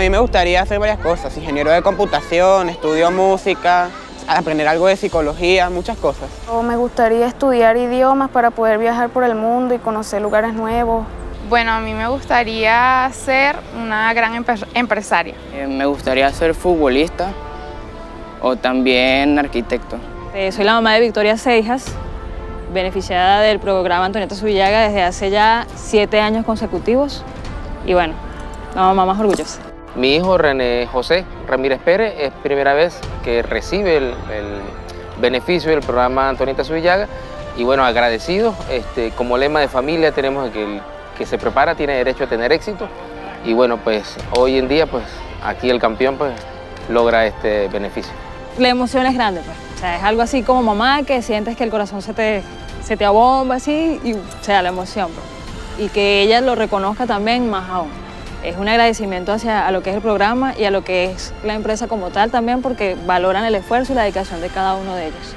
A mí me gustaría hacer varias cosas, ingeniero de computación, estudio música, aprender algo de psicología, muchas cosas. O me gustaría estudiar idiomas para poder viajar por el mundo y conocer lugares nuevos. Bueno, a mí me gustaría ser una gran empresaria. Eh, me gustaría ser futbolista o también arquitecto. Eh, soy la mamá de Victoria Seijas, beneficiada del programa Antonieta Subillaga desde hace ya siete años consecutivos. Y bueno, la mamá más orgullosa. Mi hijo René José Ramírez Pérez es primera vez que recibe el, beneficio del programa Antonieta Subillaga y bueno, agradecidos. Este, como lema de familia tenemos que el que se prepara tiene derecho a tener éxito y bueno, pues hoy en día pues aquí el campeón pues logra este beneficio. La emoción es grande pues, o sea, es algo así como mamá que sientes que el corazón se te, se te abomba así y o sea, la emoción pues. y que ella lo reconozca también más aún es un agradecimiento hacia a lo que es el programa y a lo que es la empresa como tal también porque valoran el esfuerzo y la dedicación de cada uno de ellos.